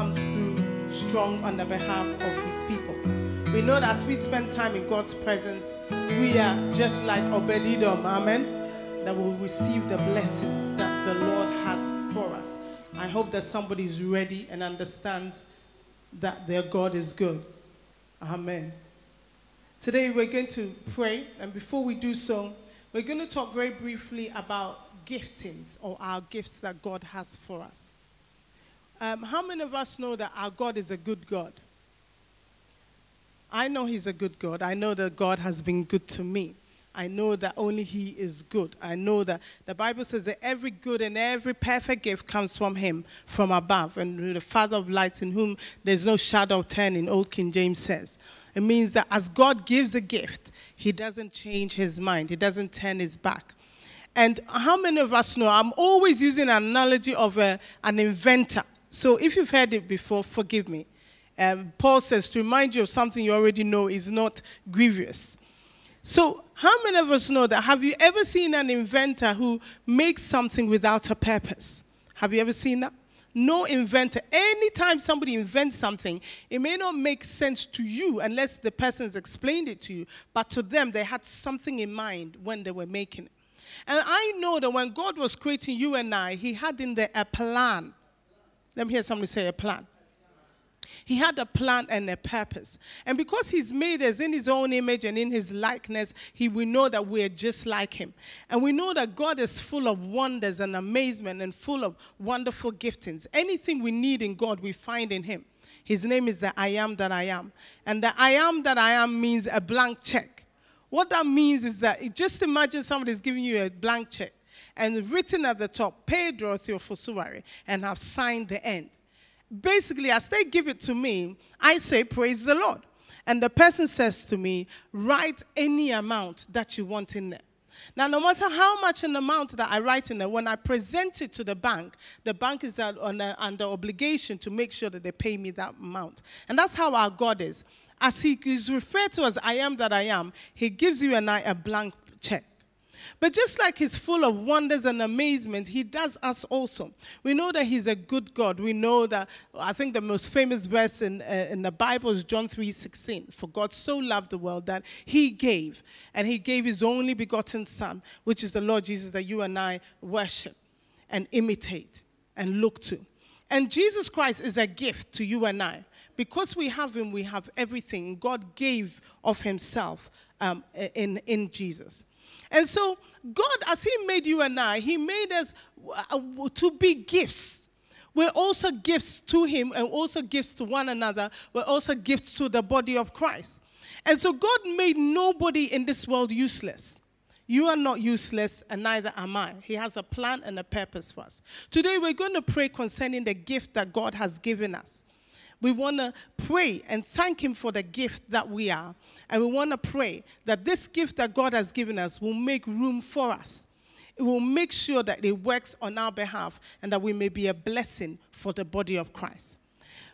comes through strong on the behalf of his people. We know that as we spend time in God's presence, we are just like Obed-Edom, amen, that will receive the blessings that the Lord has for us. I hope that somebody is ready and understands that their God is good. Amen. Today we're going to pray, and before we do so, we're going to talk very briefly about giftings or our gifts that God has for us. Um, how many of us know that our God is a good God? I know He's a good God. I know that God has been good to me. I know that only He is good. I know that the Bible says that every good and every perfect gift comes from Him, from above, and the Father of lights, in whom there's no shadow of turning, old King James says. It means that as God gives a gift, He doesn't change His mind, He doesn't turn His back. And how many of us know? I'm always using an analogy of a, an inventor. So if you've heard it before, forgive me. Um, Paul says to remind you of something you already know is not grievous. So, how many of us know that? Have you ever seen an inventor who makes something without a purpose? Have you ever seen that? No inventor. Anytime somebody invents something, it may not make sense to you unless the person has explained it to you, but to them, they had something in mind when they were making it. And I know that when God was creating you and I, He had in there a plan. Let me hear somebody say a plan. He had a plan and a purpose. And because he's made us in his own image and in his likeness, he will know that we're just like him. And we know that God is full of wonders and amazement and full of wonderful giftings. Anything we need in God, we find in him. His name is the I am that I am. And the I am that I am means a blank check. What that means is that just imagine somebody's giving you a blank check and written at the top, Dorothy Ofosuware, and have signed the end. Basically, as they give it to me, I say, Praise the Lord. And the person says to me, Write any amount that you want in there. Now, no matter how much an amount that I write in there, when I present it to the bank, the bank is under obligation to make sure that they pay me that amount. And that's how our God is. As He is referred to as I am that I am, He gives you and I a blank check. But just like he's full of wonders and amazement, he does us also. We know that he's a good God. We know that, I think the most famous verse in, uh, in the Bible is John 3 16. For God so loved the world that he gave, and he gave his only begotten Son, which is the Lord Jesus that you and I worship and imitate and look to. And Jesus Christ is a gift to you and I. Because we have him, we have everything. God gave of himself um, in, in Jesus. And so, God, as He made you and I, He made us uh, to be gifts. We're also gifts to Him and also gifts to one another. We're also gifts to the body of Christ. And so, God made nobody in this world useless. You are not useless, and neither am I. He has a plan and a purpose for us. Today, we're going to pray concerning the gift that God has given us. We want to pray and thank Him for the gift that we are. And we want to pray that this gift that God has given us will make room for us. It will make sure that it works on our behalf and that we may be a blessing for the body of Christ.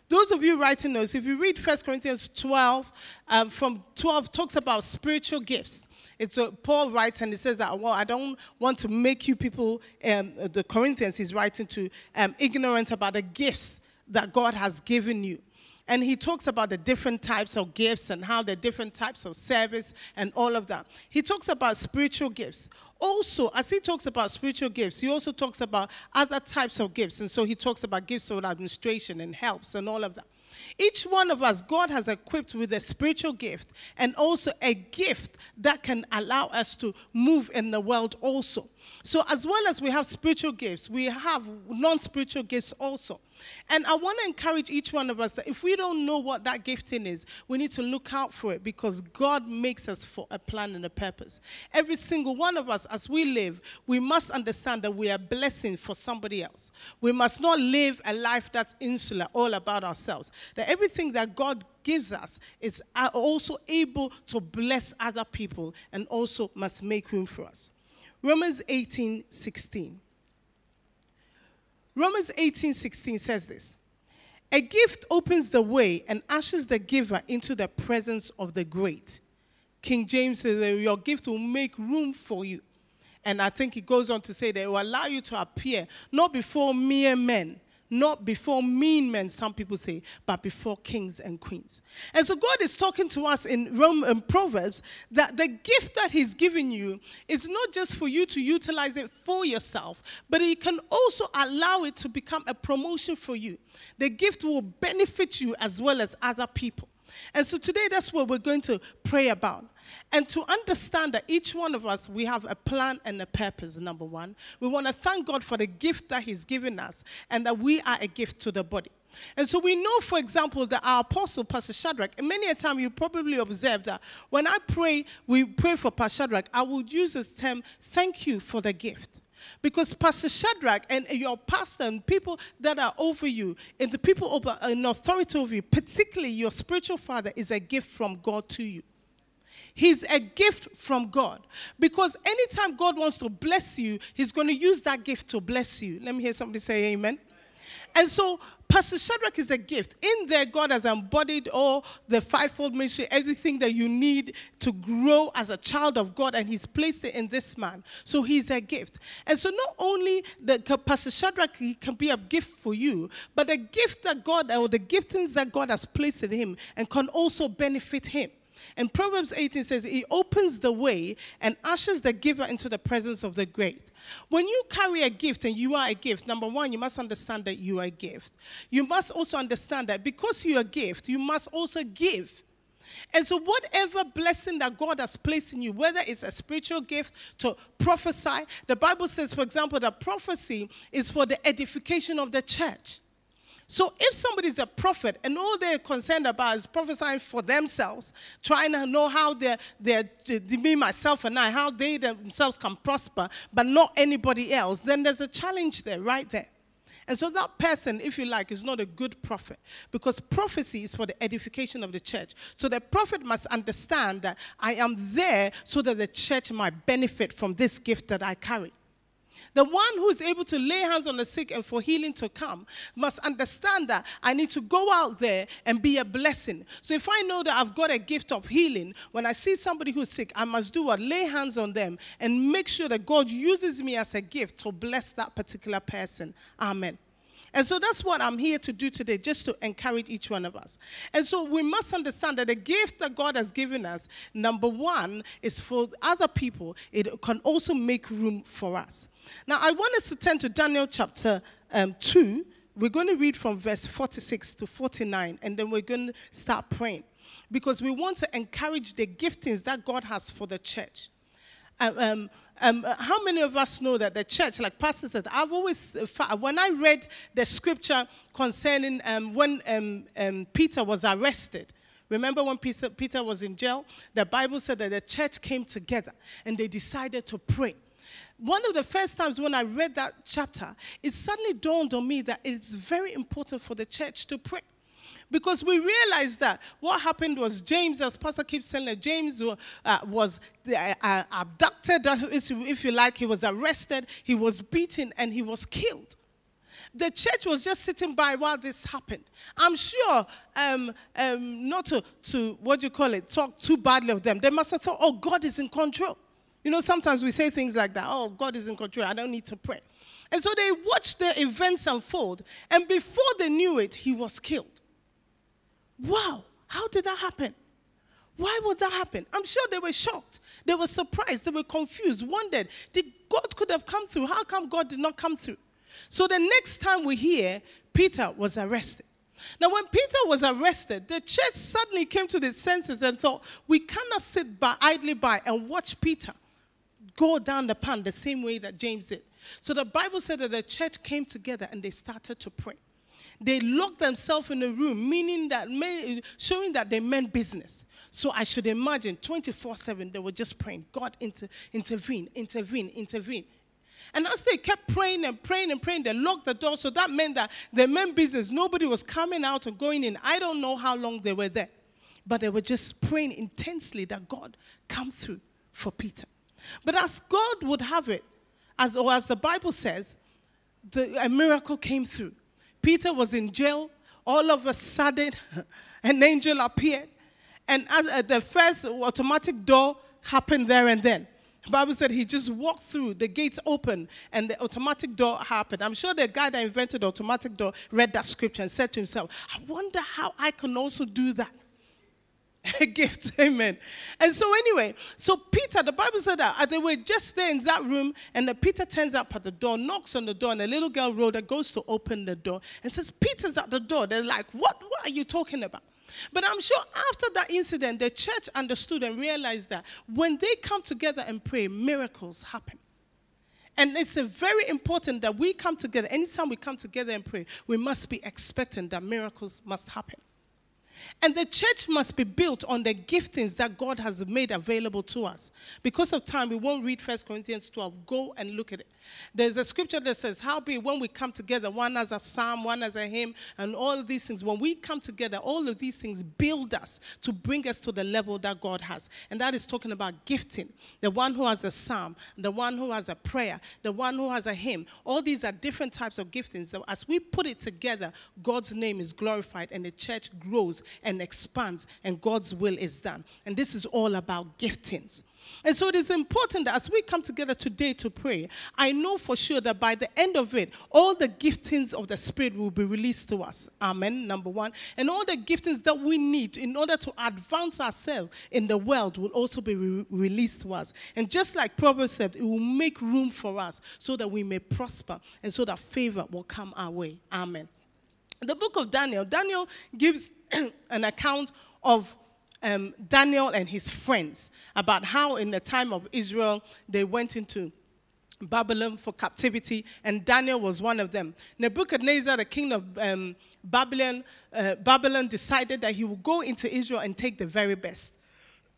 Those of you writing notes, if you read 1 Corinthians 12, um, from 12 talks about spiritual gifts. It's a, Paul writes and he says that, well, I don't want to make you people, um, the Corinthians he's writing to, um, ignorant about the gifts that God has given you. And he talks about the different types of gifts and how the different types of service and all of that. He talks about spiritual gifts. Also, as he talks about spiritual gifts, he also talks about other types of gifts. And so he talks about gifts of administration and helps and all of that. Each one of us, God has equipped with a spiritual gift and also a gift that can allow us to move in the world also. So, as well as we have spiritual gifts, we have non spiritual gifts also. And I want to encourage each one of us that if we don't know what that gifting is, we need to look out for it because God makes us for a plan and a purpose. Every single one of us, as we live, we must understand that we are blessing for somebody else. We must not live a life that's insular, all about ourselves. That everything that God gives us is uh, also able to bless other people and also must make room for us. Romans 18 16. Romans 18 16 says this A gift opens the way and ushers the giver into the presence of the great. King James says that your gift will make room for you. And I think he goes on to say that it will allow you to appear not before mere men, not before mean men, some people say, but before kings and queens. And so God is talking to us in Rome in Proverbs that the gift that He's given you is not just for you to utilize it for yourself, but He can also allow it to become a promotion for you. The gift will benefit you as well as other people. And so today that's what we're going to pray about. And to understand that each one of us, we have a plan and a purpose, number one. We want to thank God for the gift that He's given us and that we are a gift to the body. And so we know, for example, that our apostle, Pastor Shadrach, and many a time you probably observe that when I pray, we pray for Pastor Shadrach, I would use this term, thank you for the gift. Because Pastor Shadrach and your pastor and people that are over you, and the people over, in authority over you, particularly your spiritual father, is a gift from God to you. He's a gift from God. Because anytime God wants to bless you, He's going to use that gift to bless you. Let me hear somebody say amen. And so, Pastor Shadrach is a gift. In there, God has embodied all the fivefold ministry, everything that you need to grow as a child of God, and He's placed it in this man. So He's a gift. And so, not only the Pastor Shadrach can be a gift for you, but the gift that God, or the giftings that God has placed in him, and can also benefit him. And Proverbs 18 says, He opens the way and ushers the giver into the presence of the great. When you carry a gift and you are a gift, number one, you must understand that you are a gift. You must also understand that because you're a gift, you must also give. And so, whatever blessing that God has placed in you, whether it's a spiritual gift to prophesy, the Bible says, for example, that prophecy is for the edification of the church. So if somebody is a prophet and all they're concerned about is prophesying for themselves, trying to know how they're, they're, me, myself, and I, how they themselves can prosper, but not anybody else, then there's a challenge there, right there. And so that person, if you like, is not a good prophet because prophecy is for the edification of the church. So the prophet must understand that I am there so that the church might benefit from this gift that I carry. The one who is able to lay hands on the sick and for healing to come must understand that I need to go out there and be a blessing. So if I know that I've got a gift of healing, when I see somebody who's sick, I must do what? Lay hands on them and make sure that God uses me as a gift to bless that particular person. Amen. And so that's what I'm here to do today, just to encourage each one of us. And so we must understand that the gift that God has given us, number one, is for other people. It can also make room for us. Now, I want us to turn to Daniel chapter um, 2. We're going to read from verse 46 to 49, and then we're going to start praying. Because we want to encourage the giftings that God has for the church. Um, um, um, how many of us know that the church, like Pastor said, I've always, when I read the scripture concerning um, when um, um, Peter was arrested, remember when Peter, Peter was in jail? The Bible said that the church came together and they decided to pray one of the first times when I read that chapter, it suddenly dawned on me that it's very important for the church to pray. Because we realized that what happened was James, as Pastor keeps saying, James uh, was uh, uh abducted, if you like, he was arrested, he was beaten, and he was killed. The church was just sitting by while this happened. I'm sure, um, um, not to, to, what do you call it, talk too badly of them. They must have thought, oh, God is in control. You know, sometimes we say things like that oh, God is in control, I don't need to pray. And so they watched the events unfold, and before they knew it, he was killed. Wow, how did that happen? Why would that happen? I'm sure they were shocked. They were surprised. They were confused, wondered, did God could have come through? How come God did not come through? So the next time we hear, Peter was arrested. Now, when Peter was arrested, the church suddenly came to its senses and thought, we cannot sit by, idly by and watch Peter go down the pan the same way that James did. So the Bible said that the church came together and they started to pray. They locked themselves in a room, meaning that, showing that they meant business. So I should imagine 24 7, they were just praying, God, inter, intervene, intervene, intervene. And as they kept praying and praying and praying, they locked the door. So that meant that they meant business. Nobody was coming out or going in. I don't know how long they were there. But they were just praying intensely that God come through for Peter. But as God would have it, as, or as the Bible says, the, a miracle came through. Peter was in jail. All of a sudden, an angel appeared. And as, uh, the first automatic door happened there and then. The Bible said he just walked through, the gates open, and the automatic door happened. I'm sure the guy that invented the automatic door read that scripture and said to himself, I wonder how I can also do that. A gift, amen. And so, anyway, so Peter, the Bible said that uh, they were just there in that room, and Peter turns up at the door, knocks on the door, and a little girl, Rhoda, goes to open the door and says, Peter's at the door. They're like, What, what are you talking about? But I'm sure after that incident, the church understood and realized that when they come together and pray, miracles happen. And it's very important that we come together. Anytime we come together and pray, we must be expecting that miracles must happen. And the church must be built on the giftings that God has made available to us. Because of time, we won't read 1 Corinthians 12. Go and look at it. There's a scripture that says, How be when we come together, one as a psalm, one as a hymn, and all these things, when we come together, all of these things build us to bring us to the level that God has. And that is talking about gifting. The one who has a psalm, the one who has a prayer, the one who has a hymn. All these are different types of giftings. As we put it together, God's name is glorified and the church grows and expands and God's will is done. And this is all about giftings. And so it is important that as we come together today to pray, I know for sure that by the end of it, all the giftings of the Spirit will be released to us. Amen. Number one. And all the giftings that we need in order to advance ourselves in the world will also be re- released to us. And just like Proverbs said, it will make room for us so that we may prosper and so that favor will come our way. Amen. The book of Daniel, Daniel gives an account of um, Daniel and his friends about how, in the time of Israel, they went into Babylon for captivity, and Daniel was one of them. Nebuchadnezzar, the king of um, Babylon, uh, Babylon, decided that he would go into Israel and take the very best.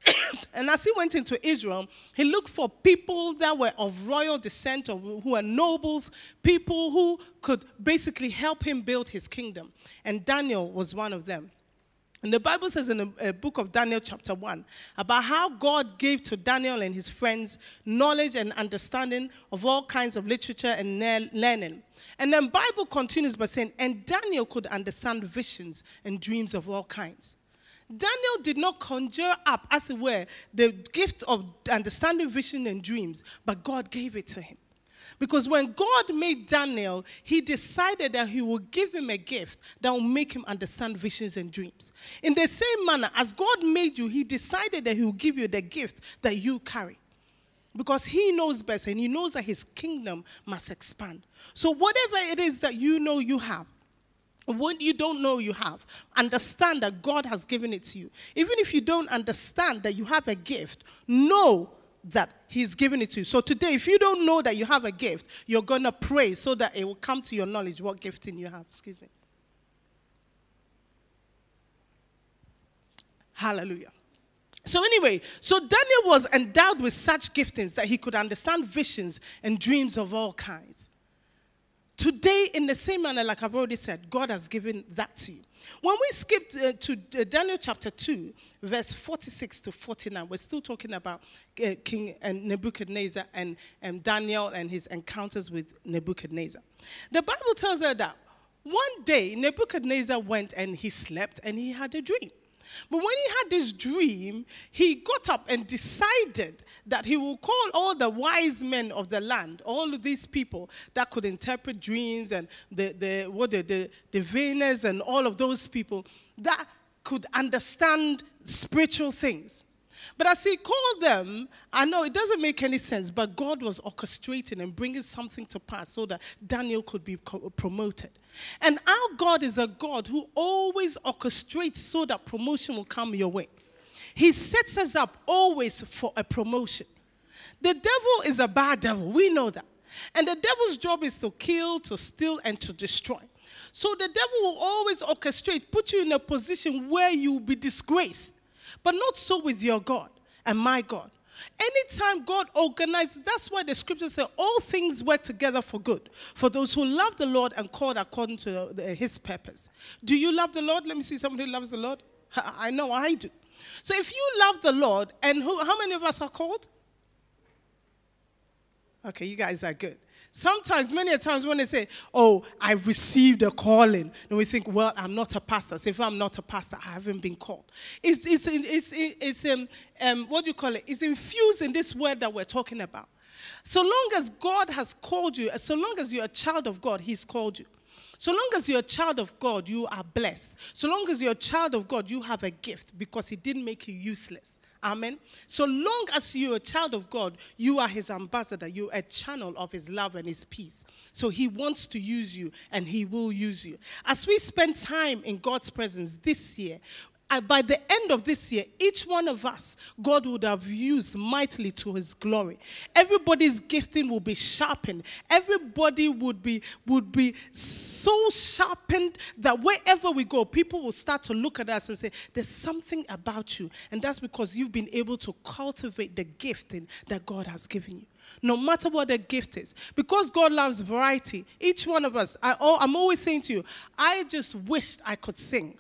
and as he went into Israel, he looked for people that were of royal descent, or who were nobles, people who could basically help him build his kingdom. And Daniel was one of them. And the Bible says in the uh, book of Daniel, chapter 1, about how God gave to Daniel and his friends knowledge and understanding of all kinds of literature and learning. And then Bible continues by saying, and Daniel could understand visions and dreams of all kinds. Daniel did not conjure up, as it were, the gift of understanding vision and dreams, but God gave it to him. Because when God made Daniel, he decided that he would give him a gift that will make him understand visions and dreams. In the same manner, as God made you, he decided that he will give you the gift that you carry. Because he knows best and he knows that his kingdom must expand. So, whatever it is that you know you have, what you don't know you have, understand that God has given it to you. Even if you don't understand that you have a gift, know that He's given it to you. So today, if you don't know that you have a gift, you're going to pray so that it will come to your knowledge what gifting you have. Excuse me. Hallelujah. So, anyway, so Daniel was endowed with such giftings that he could understand visions and dreams of all kinds. Today, in the same manner, like I've already said, God has given that to you. When we skip uh, to uh, Daniel chapter 2, verse 46 to 49, we're still talking about uh, King and Nebuchadnezzar and, and Daniel and his encounters with Nebuchadnezzar. The Bible tells us that one day Nebuchadnezzar went and he slept and he had a dream. But when he had this dream, he got up and decided that he will call all the wise men of the land, all of these people that could interpret dreams and the, the, what the, the diviners and all of those people that could understand spiritual things. But as he called them, I know it doesn't make any sense, but God was orchestrating and bringing something to pass so that Daniel could be promoted. And our God is a God who always orchestrates so that promotion will come your way. He sets us up always for a promotion. The devil is a bad devil. We know that. And the devil's job is to kill, to steal, and to destroy. So the devil will always orchestrate, put you in a position where you will be disgraced. But not so with your God and my God. Anytime God organizes, that's why the scriptures say all things work together for good for those who love the Lord and called according to the, his purpose. Do you love the Lord? Let me see somebody who loves the Lord. I know I do. So if you love the Lord, and who, how many of us are called? Okay, you guys are good. Sometimes, many times, when they say, Oh, I received a calling, and we think, Well, I'm not a pastor. So if I'm not a pastor, I haven't been called. It's, it's, it's, it's, um, um, what do you call it? It's infused in this word that we're talking about. So long as God has called you, so long as you're a child of God, He's called you. So long as you're a child of God, you are blessed. So long as you're a child of God, you have a gift because He didn't make you useless. Amen. So long as you're a child of God, you are his ambassador. You're a channel of his love and his peace. So he wants to use you and he will use you. As we spend time in God's presence this year, by the end of this year, each one of us, God would have used mightily to his glory. Everybody's gifting will be sharpened. Everybody would be, would be so sharpened that wherever we go, people will start to look at us and say, There's something about you. And that's because you've been able to cultivate the gifting that God has given you no matter what the gift is. Because God loves variety, each one of us, I, oh, am always saying to you, I just wished I could sing.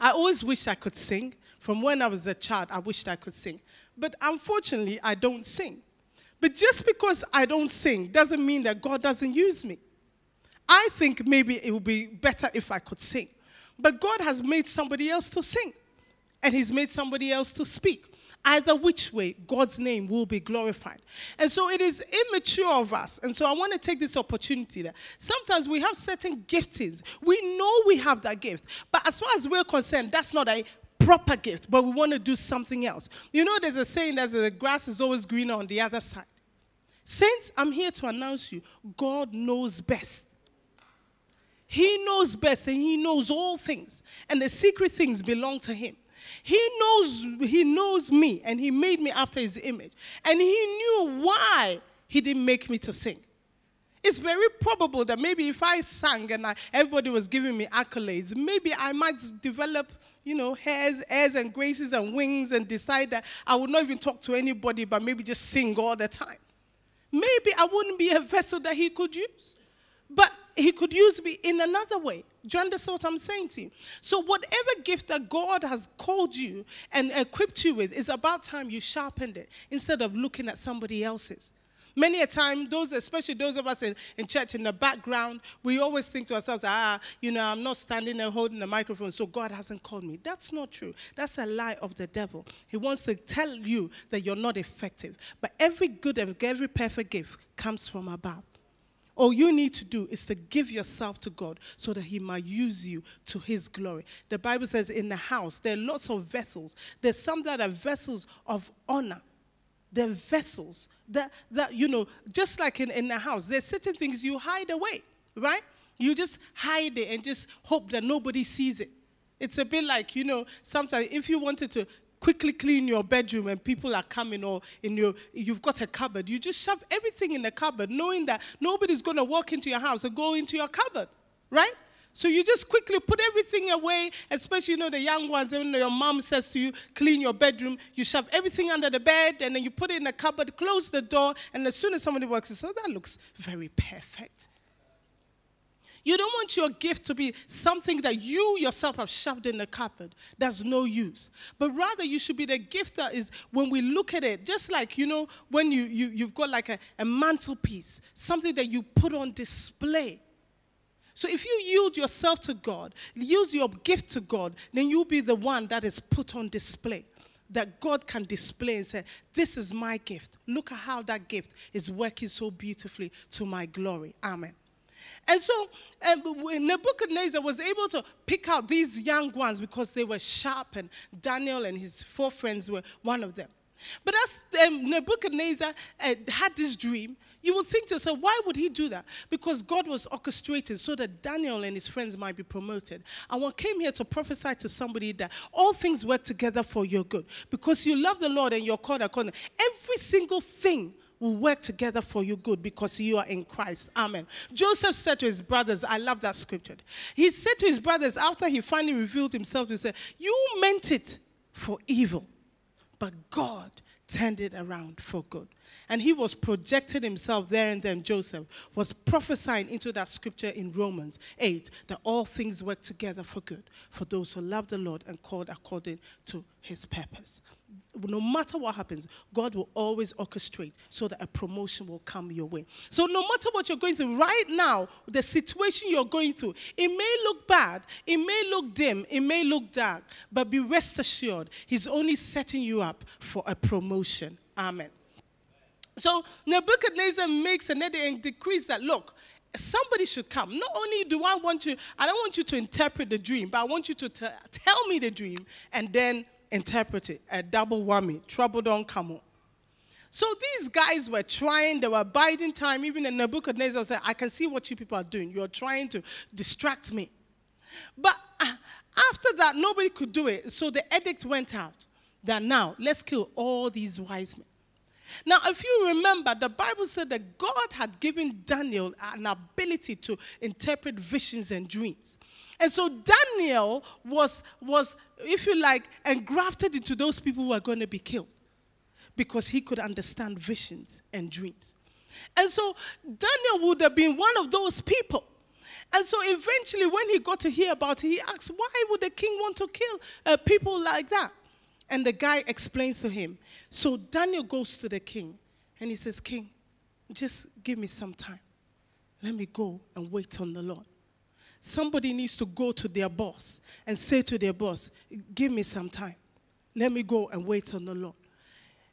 I always wish I could sing. From when I was a child, I wished I could sing. But unfortunately, I don't sing. But just because I don't sing doesn't mean that God doesn't use me. I think maybe it would be better if I could sing. But God has made somebody else to sing, and He's made somebody else to speak. Either which way, God's name will be glorified. And so it is immature of us. And so I want to take this opportunity that sometimes we have certain giftings. We know we have that gift. But as far as we're concerned, that's not a proper gift, but we want to do something else. You know, there's a saying that the grass is always greener on the other side. Saints, I'm here to announce you God knows best. He knows best and He knows all things. And the secret things belong to Him. He knows, he knows me and he made me after his image. And he knew why he didn't make me to sing. It's very probable that maybe if I sang and I, everybody was giving me accolades, maybe I might develop, you know, hairs, airs and graces and wings and decide that I would not even talk to anybody, but maybe just sing all the time. Maybe I wouldn't be a vessel that he could use. But he could use me in another way. Do you understand what I'm saying to you? So, whatever gift that God has called you and equipped you with, is about time you sharpened it instead of looking at somebody else's. Many a time, those, especially those of us in, in church in the background, we always think to ourselves, ah, you know, I'm not standing and holding the microphone, so God hasn't called me. That's not true. That's a lie of the devil. He wants to tell you that you're not effective. But every good and every perfect gift comes from above. All you need to do is to give yourself to God so that He might use you to His glory. The Bible says in the house, there are lots of vessels. There's some that are vessels of honor. They're vessels that, that you know, just like in, in the house, there's certain things you hide away, right? You just hide it and just hope that nobody sees it. It's a bit like, you know, sometimes if you wanted to quickly clean your bedroom and people are coming or in your you've got a cupboard you just shove everything in the cupboard knowing that nobody's going to walk into your house and go into your cupboard right so you just quickly put everything away, especially you know the young ones. Even though your mom says to you, clean your bedroom. You shove everything under the bed, and then you put it in the cupboard, close the door, and as soon as somebody walks in, so that looks very perfect. You don't want your gift to be something that you yourself have shoved in the cupboard that's no use. But rather, you should be the gift that is, when we look at it, just like, you know, when you, you, you've got like a, a mantelpiece, something that you put on display. So if you yield yourself to God, use your gift to God, then you'll be the one that is put on display. That God can display and say, This is my gift. Look at how that gift is working so beautifully to my glory. Amen. And so um, Nebuchadnezzar was able to pick out these young ones because they were sharp, and Daniel and his four friends were one of them. But as um, Nebuchadnezzar uh, had this dream, you would think to yourself, why would he do that? Because God was orchestrated so that Daniel and his friends might be promoted. I came here to prophesy to somebody that all things work together for your good. Because you love the Lord and you're called according. Every single thing will work together for you good because you are in Christ. Amen. Joseph said to his brothers, I love that scripture. He said to his brothers after he finally revealed himself, he said, You meant it for evil, but God turned it around for good. And he was projecting himself there and then. Joseph was prophesying into that scripture in Romans 8 that all things work together for good for those who love the Lord and called according to his purpose no matter what happens, God will always orchestrate so that a promotion will come your way. So, no matter what you're going through right now, the situation you're going through, it may look bad, it may look dim, it may look dark, but be rest assured, He's only setting you up for a promotion. Amen. So, Nebuchadnezzar makes an edict and decrees that look, somebody should come. Not only do I want you, I don't want you to interpret the dream, but I want you to tell me the dream and then interpret it. A double whammy. Trouble don't come on. So these guys were trying, they were biding time. Even in Nebuchadnezzar said, I can see what you people are doing. You're trying to distract me. But uh, after that, nobody could do it. So the edict went out that now let's kill all these wise men. Now, if you remember, the Bible said that God had given Daniel an ability to interpret visions and dreams. And so Daniel was, was, if you like, engrafted into those people who are going to be killed because he could understand visions and dreams. And so Daniel would have been one of those people. And so eventually, when he got to hear about it, he asked, Why would the king want to kill uh, people like that? And the guy explains to him. So Daniel goes to the king and he says, King, just give me some time. Let me go and wait on the Lord. Somebody needs to go to their boss and say to their boss, Give me some time. Let me go and wait on the Lord.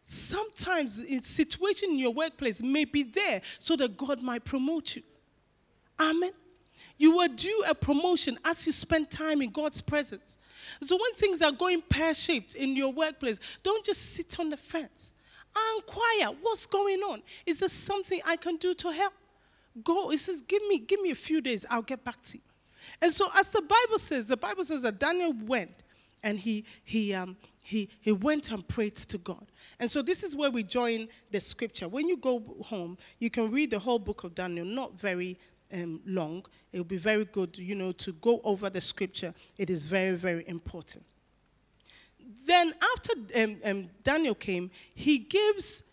Sometimes a situation in your workplace may be there so that God might promote you. Amen. You will due a promotion as you spend time in God's presence. So when things are going pear-shaped in your workplace, don't just sit on the fence. Inquire, what's going on? Is there something I can do to help? Go. It says, give me, give me a few days, I'll get back to you. And so, as the Bible says, the Bible says that Daniel went and he, he, um, he, he went and prayed to God. And so, this is where we join the scripture. When you go home, you can read the whole book of Daniel, not very um, long. It will be very good, you know, to go over the scripture. It is very, very important. Then, after um, um, Daniel came, he gives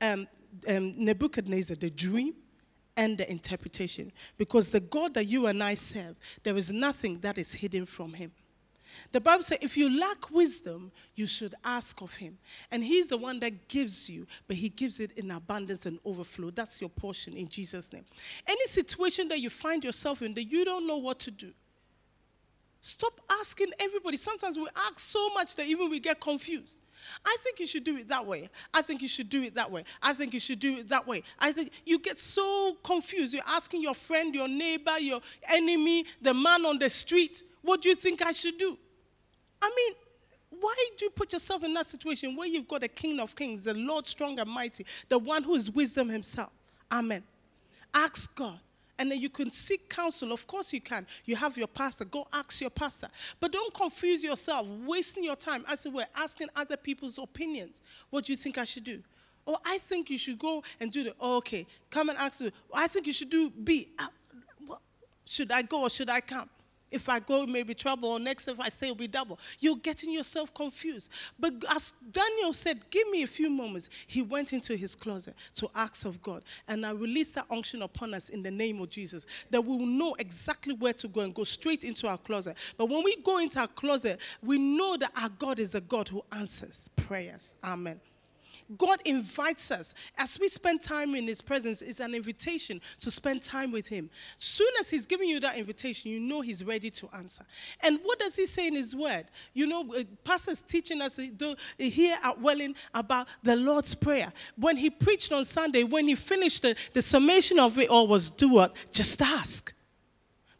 um, um, Nebuchadnezzar the dream and the interpretation. Because the God that you and I serve, there is nothing that is hidden from him. The Bible says, if you lack wisdom, you should ask of him. And he's the one that gives you, but he gives it in abundance and overflow. That's your portion in Jesus' name. Any situation that you find yourself in that you don't know what to do, stop asking everybody. Sometimes we ask so much that even we get confused. I think you should do it that way. I think you should do it that way. I think you should do it that way. I think you get so confused. You're asking your friend, your neighbor, your enemy, the man on the street, what do you think I should do? I mean, why do you put yourself in that situation where you've got the King of Kings, the Lord strong and mighty, the one who is wisdom himself? Amen. Ask God and then you can seek counsel. Of course, you can. You have your pastor. Go ask your pastor. But don't confuse yourself, wasting your time as it were, asking other people's opinions. What do you think I should do? Oh, I think you should go and do the. Oh, okay, come and ask me. I think you should do B. Uh, should I go or should I come? If I go, it may be trouble, or next if I stay, it'll be double. You're getting yourself confused. But as Daniel said, give me a few moments. He went into his closet to ask of God. And I release that unction upon us in the name of Jesus, that we will know exactly where to go and go straight into our closet. But when we go into our closet, we know that our God is a God who answers prayers. Amen. God invites us. As we spend time in His presence, it's an invitation to spend time with Him. Soon as He's giving you that invitation, you know He's ready to answer. And what does He say in His Word? You know, uh, Pastor's teaching us uh, here at Welling about the Lord's Prayer. When he preached on Sunday, when he finished the, the summation of it all was do what? Just ask.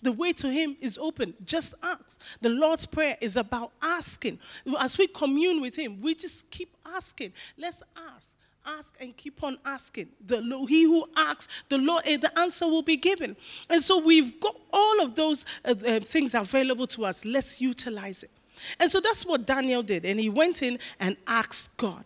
The way to Him is open. Just ask. The Lord's Prayer is about asking. As we commune with Him, we just keep asking. Let's ask. Ask and keep on asking. The, he who asks, the Lord, eh, the answer will be given. And so we've got all of those uh, uh, things available to us. Let's utilize it. And so that's what Daniel did. And he went in and asked God.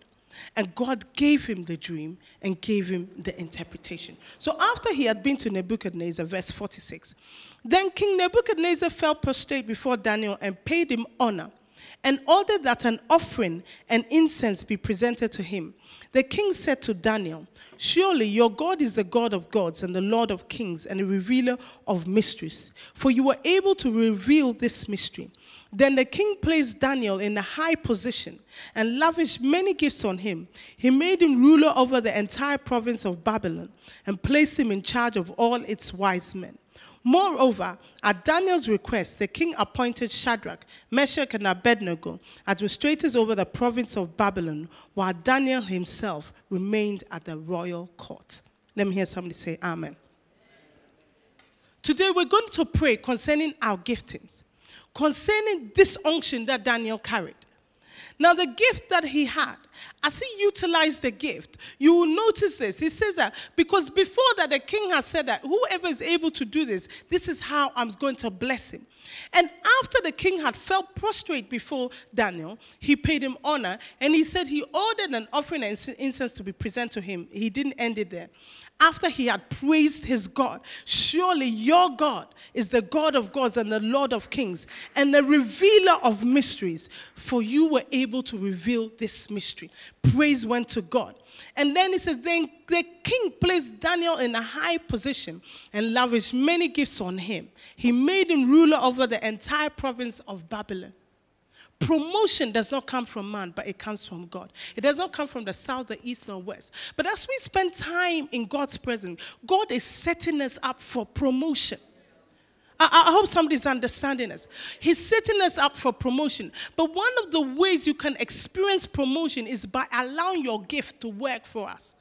And God gave him the dream and gave him the interpretation. So after he had been to Nebuchadnezzar, verse 46, then King Nebuchadnezzar fell prostrate before Daniel and paid him honor. and ordered that an offering and incense be presented to him. The king said to Daniel, Surely your God is the God of gods and the Lord of kings and the revealer of mysteries, for you were able to reveal this mystery. Then the king placed Daniel in a high position and lavished many gifts on him. He made him ruler over the entire province of Babylon and placed him in charge of all its wise men. Moreover, at Daniel's request, the king appointed Shadrach, Meshach, and Abednego administrators over the province of Babylon, while Daniel himself remained at the royal court. Let me hear somebody say Amen. Today, we're going to pray concerning our giftings, concerning this unction that Daniel carried. Now, the gift that he had, as he utilized the gift, you will notice this. He says that because before that, the king has said that whoever is able to do this, this is how I'm going to bless him. And after the king had fell prostrate before Daniel, he paid him honor and he said he ordered an offering and incense to be presented to him. He didn't end it there after he had praised his God, surely your God is the God of gods and the Lord of kings and the revealer of mysteries, for you were able to reveal this mystery. Praise went to God. And then he says, Then the king placed Daniel in a high position and lavished many gifts on him. He made him ruler over the entire province of Babylon. Promotion does not come from man, but it comes from God. It does not come from the south, the east, or west. But as we spend time in God's presence, God is setting us up for promotion. I, I, hope somebody's understanding us. He's setting us up for promotion. But one of the ways you can experience promotion is by allowing your gift to work for us.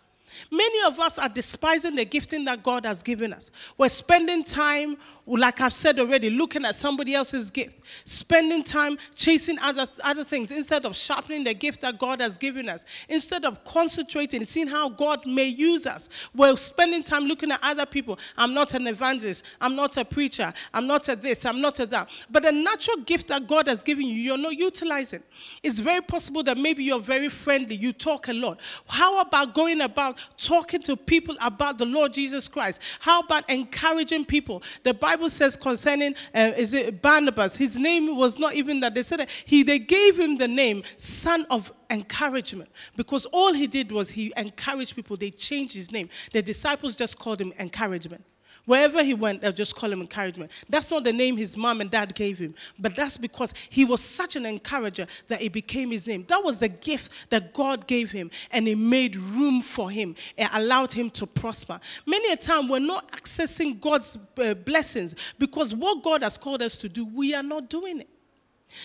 Many of us are despising the gifting that God has given us. We're spending time, like I've said already, looking at somebody else's gift, spending time chasing other, other things instead of sharpening the gift that God has given us, instead of concentrating, seeing how God may use us. We're spending time looking at other people. I'm not an evangelist. I'm not a preacher. I'm not a this. I'm not a that. But the natural gift that God has given you, you're not utilizing. It's very possible that maybe you're very friendly, you talk a lot. How about going about talking to people about the Lord Jesus Christ? How about encouraging people? The Bible says concerning uh, is it Barnabas, his name was not even that. They said he they gave him the name son of encouragement because all he did was he encouraged people. They changed his name. The disciples just called him encouragement. Wherever he went, they'll just call him encouragement. That's not the name his mom and dad gave him, but that's because he was such an encourager that it became his name. That was the gift that God gave him, and it made room for him. It allowed him to prosper. Many a time, we're not accessing God's uh, blessings because what God has called us to do, we are not doing it.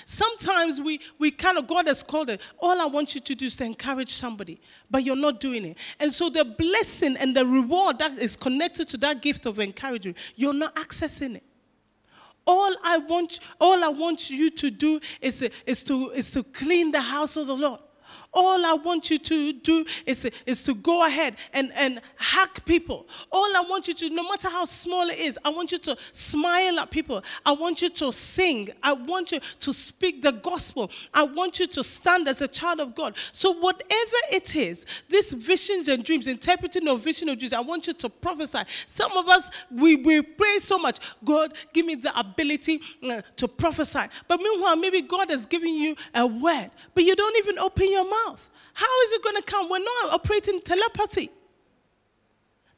Sometimes we, we kind of, God has called it, all I want you to do is to encourage somebody, but you're not doing it. And so the blessing and the reward that is connected to that gift of encouragement, you're not accessing it. All I want, all I want you to do is, is, to, is to clean the house of the Lord. All I want you to do is, is to go ahead and, and hack people. All I want you to, no matter how small it is, I want you to smile at people. I want you to sing. I want you to speak the gospel. I want you to stand as a child of God. So, whatever it is, these visions and dreams, interpreting of vision of dreams, I want you to prophesy. Some of us, we, we pray so much, God, give me the ability uh, to prophesy. But meanwhile, maybe God has given you a word, but you don't even open your mouth mouth. How is it going to come? We're not operating telepathy.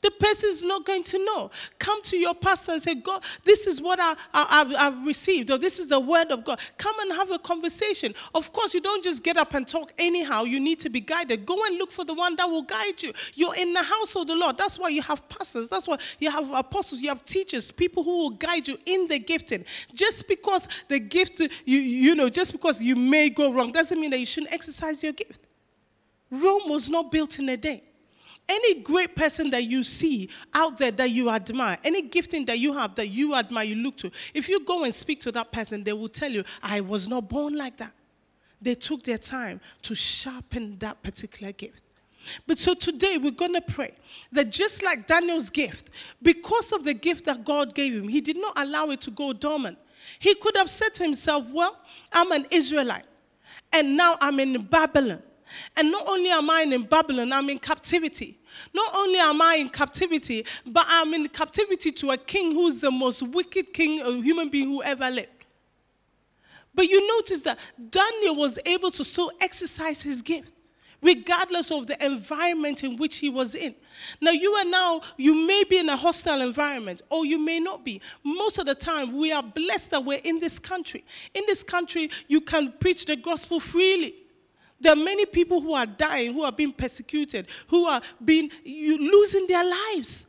The person is not going to know. Come to your pastor and say, God, this is what I, I, have received, or this is the word of God. Come and have a conversation. Of course, you don't just get up and talk anyhow. You need to be guided. Go and look for the one that will guide you. You're in the house of the Lord. That's why you have pastors. That's why you have apostles. You have teachers, people who will guide you in the gifting. Just because the gift, you, you know, just because you may go wrong doesn't mean that you shouldn't exercise your gift. Rome was not built in a day. Any great person that you see out there that you admire, any gifting that you have that you admire, you look to, if you go and speak to that person, they will tell you, I was not born like that. They took their time to sharpen that particular gift. But so today we're going to pray that just like Daniel's gift, because of the gift that God gave him, he did not allow it to go dormant. He could have said to himself, Well, I'm an Israelite, and now I'm in Babylon. And not only am I in Babylon, I'm in captivity. Not only am I in captivity, but I'm in captivity to a king who's the most wicked king, a human being who ever lived. But you notice that Daniel was able to still exercise his gift regardless of the environment in which he was in. Now, you are now, you may be in a hostile environment, or you may not be. Most of the time, we are blessed that we're in this country. In this country, you can preach the gospel freely. There are many people who are dying, who are being persecuted, who are being losing their lives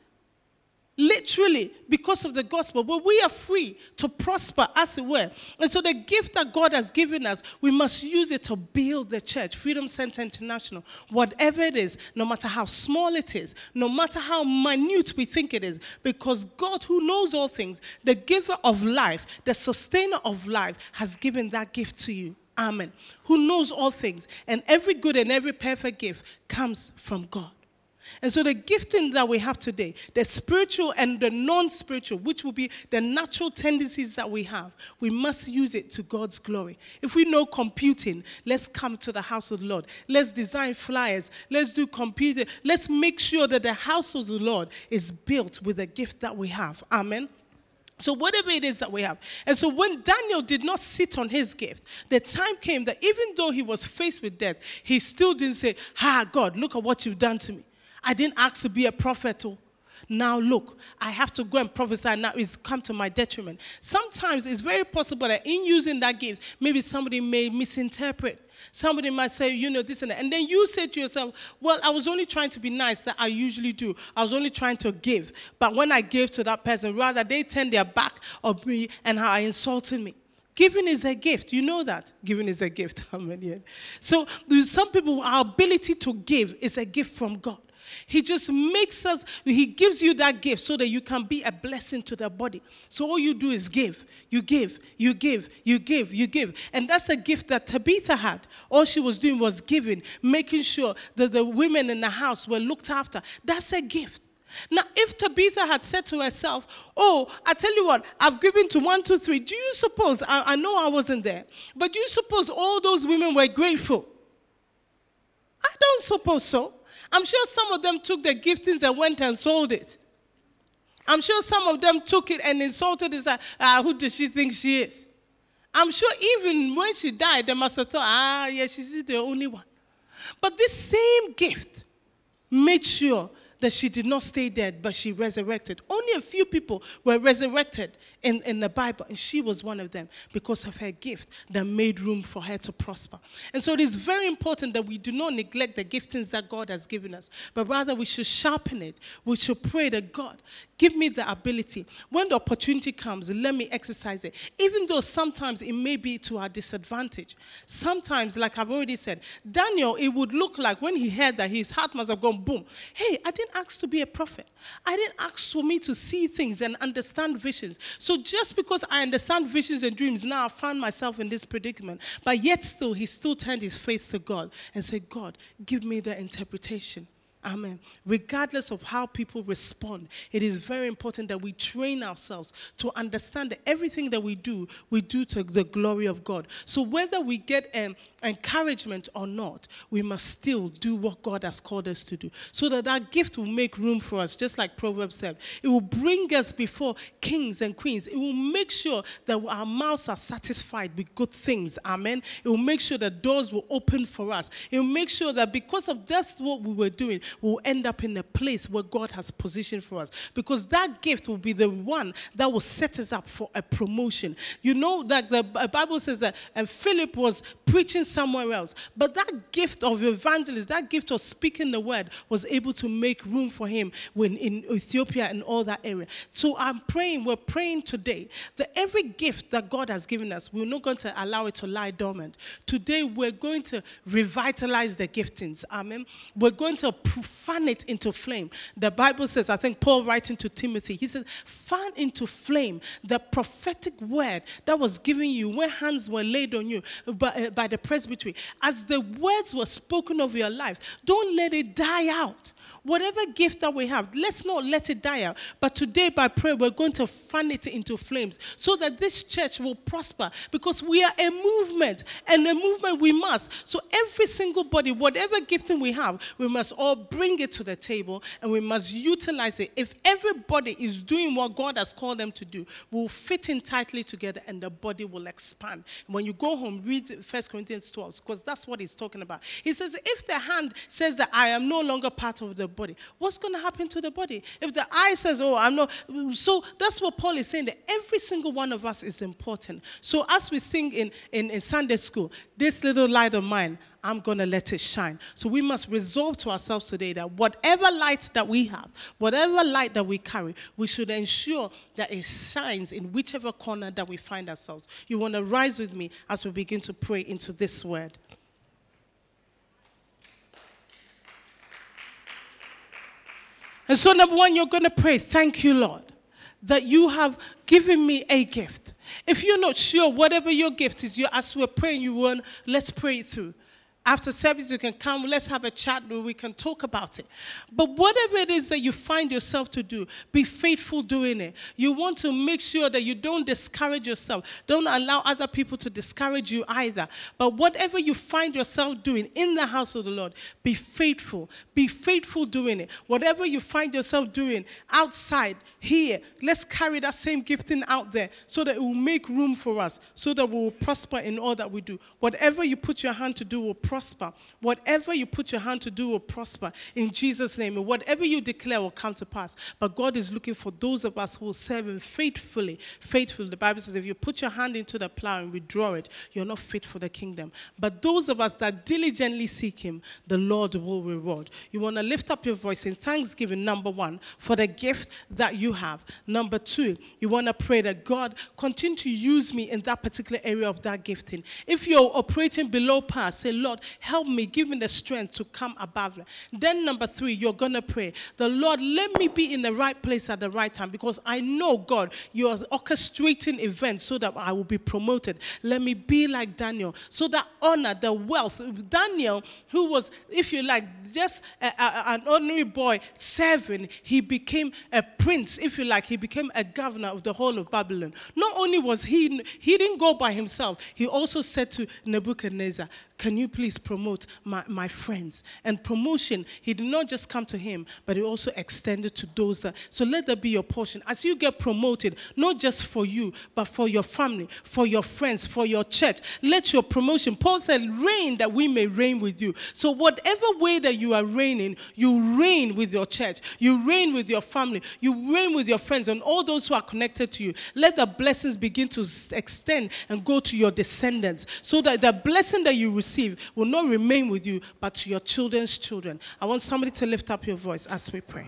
literally because of the gospel, but we are free to prosper as it were. And so the gift that God has given us, we must use it to build the church, Freedom Centre International, whatever it is, no matter how small it is, no matter how minute we think it is, because God, who knows all things, the giver of life, the sustainer of life, has given that gift to you. Amen. Who knows all things, and every good and every perfect gift comes from God. And so the gifting that we have today, the spiritual and the non-spiritual, which will be the natural tendencies that we have, we must use it to God's glory. If we know computing, let's come to the house of the Lord. Let's design flyers. Let's do computer. Let's make sure that the house of the Lord is built with the gift that we have. Amen. So, whatever it is that we have. And so, when Daniel did not sit on his gift, the time came that even though he was faced with death, he still didn't say, Ah, God, look at what you've done to me. I didn't ask to be a prophet. Oh. Now look, I have to go and prophesy. Now it's come to my detriment. Sometimes it's very possible that in using that gift, maybe somebody may misinterpret. Somebody might say, you know, this and that. And then you say to yourself, well, I was only trying to be nice that I usually do. I was only trying to give. But when I gave to that person, rather they turned their back on me and how I insulted me. Giving is a gift. You know that. Giving is a gift. So some people, our ability to give is a gift from God. He just makes us, He gives you that gift so that you can be a blessing to the body. So all you do is give. You give, you give, you give, you give. And that's a gift that Tabitha had. All she was doing was giving, making sure that the women in the house were looked after. That's a gift. Now, if Tabitha had said to herself, Oh, I tell you what, I've given to one, two, three, do you suppose, I, I know I wasn't there, but do you suppose all those women were grateful? I don't suppose so. I'm sure some of them took the giftings and went and sold it. I'm sure some of them took it and insulted it. Ah, who does she think she is? I'm sure even when she died, they must have thought, ah, yeah, she's the only one. But this same gift made sure that she did not stay dead, but she resurrected. Only a few people were resurrected in, in the Bible, and she was one of them because of her gift that made room for her to prosper. And so it is very important that we do not neglect the giftings that God has given us, but rather we should sharpen it. We should pray that God, give me the ability. When the opportunity comes, let me exercise it. Even though sometimes it may be to our disadvantage. Sometimes, like I've already said, Daniel, it would look like when he heard that his heart must have gone boom. Hey, I didn't ask to be a prophet. I didn't ask for me to see things and understand visions. So just because I understand visions and dreams, now I found myself in this predicament. But yet still, he still turned his face to God and said, God, give me the interpretation. Amen. Regardless of how people respond, it is very important that we train ourselves to understand that everything that we do, we do to the glory of God. So whether we get um, encouragement or not, we must still do what God has called us to do. So that that gift will make room for us, just like Proverbs said. It will bring us before kings and queens. It will make sure that our mouths are satisfied with good things. Amen. It will make sure that doors will open for us. It will make sure that because of just what we were doing, we'll end up in a place where God has positioned for us. Because that gift will be the one that will set us up for a promotion. You know that the Bible says that and Philip was preaching somewhere else. But that gift of evangelist, that gift of speaking the word, was able to make room for him when in Ethiopia and all that area. So I'm praying, we're praying today that every gift that God has given us, we're not going to allow it to lie dormant. Today we're going to revitalize the giftings. Amen. We're going to fan it into flame. The Bible says, I think Paul writing to Timothy, he says, fan into flame the prophetic word that was given you when hands were laid on you by, uh, by the presbytery, as the words were spoken of your life, don't let it die out. Whatever gift that we have, let's not let it die out. But today, by prayer, we're going to fan it into flames so that this church will prosper because we are a movement and a movement we must. So, every single body, whatever gifting we have, we must all bring it to the table and we must utilize it. If everybody is doing what God has called them to do, we'll fit in tightly together and the body will expand. When you go home, read 1 Corinthians 12 because that's what he's talking about. He says, if the hand says that I am no longer part of the body, what's going to happen to the body? If the eye says, oh, I'm not. So that's what Paul is saying that every single one of us is important. So as we sing in, in, in Sunday school, this little light of mine, I'm going to let it shine. So we must resolve to ourselves today that whatever light that we have, whatever light that we carry, we should ensure that it shines in whichever corner that we find ourselves. You want to rise with me as we begin to pray into this word. And so, number one, you're going to pray, Thank you, Lord, that you have given me a gift. If you're not sure, whatever your gift is, you as we're praying, you want, let's pray it through. After service, you can come, let's have a chat where we can talk about it. But whatever it is that you find yourself to do, be faithful doing it. You want to make sure that you don't discourage yourself. Don't allow other people to discourage you either. But whatever you find yourself doing in the house of the Lord, be faithful. Be faithful doing it. Whatever you find yourself doing outside, here, let's carry that same gifting out there so that it will make room for us, so that we will prosper in all that we do. Whatever you put your hand to do will prosper prosper. Whatever you put your hand to do will prosper in Jesus' name. And whatever you declare will come to pass. But God is looking for those of us who will serve Him faithfully. Faithfully. The Bible says if you put your hand into the plow and withdraw it, you're not fit for the kingdom. But those of us that diligently seek Him, the Lord will reward. You want to lift up your voice in thanksgiving, number one, for the gift that you have. Number two, you want to pray that God continue to use me in that particular area of that gifting. If you're operating below par, say, Lord, help me, give me the strength to come above. Then, number three, you're going to pray, the Lord, let me be in the right place at the right time because I know, God, you are orchestrating events so that I will be promoted. Let me be like Daniel. So that honor, the wealth, Daniel, who was, if you like, just a, a, an ordinary boy serving, he became a prince, if you like, he became a governor of the whole of Babylon. Not only was he, he didn't go by himself, he also said to Nebuchadnezzar, can you please promote my, my friends? And promotion, he did not just come to him, but he also extended to those that. So let that be your portion. As you get promoted, not just for you, but for your family, for your friends, for your church, let your promotion, Paul said, reign that we may reign with you. So, whatever way that you are reigning, you reign with your church, you reign with your family, you reign with your friends, and all those who are connected to you. Let the blessings begin to extend and go to your descendants so that the blessing that you receive receive will not remain with you, but to your children's children. I want somebody to lift up your voice as we pray.